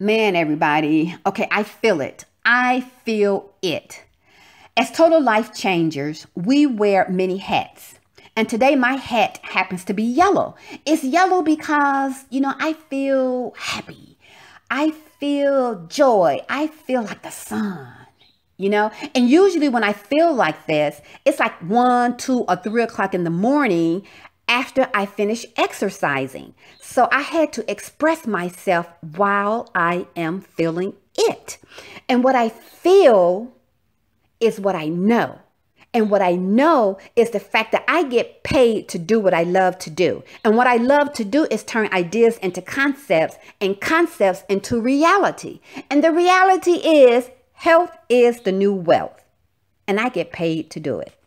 Man, everybody. Okay, I feel it. I feel it. As total life changers, we wear many hats. And today my hat happens to be yellow. It's yellow because, you know, I feel happy. I feel joy. I feel like the sun, you know? And usually when I feel like this, it's like one, two, or three o'clock in the morning after I finish exercising. So I had to express myself while I am feeling it. And what I feel is what I know. And what I know is the fact that I get paid to do what I love to do. And what I love to do is turn ideas into concepts and concepts into reality. And the reality is health is the new wealth. And I get paid to do it.